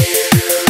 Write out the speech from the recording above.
you.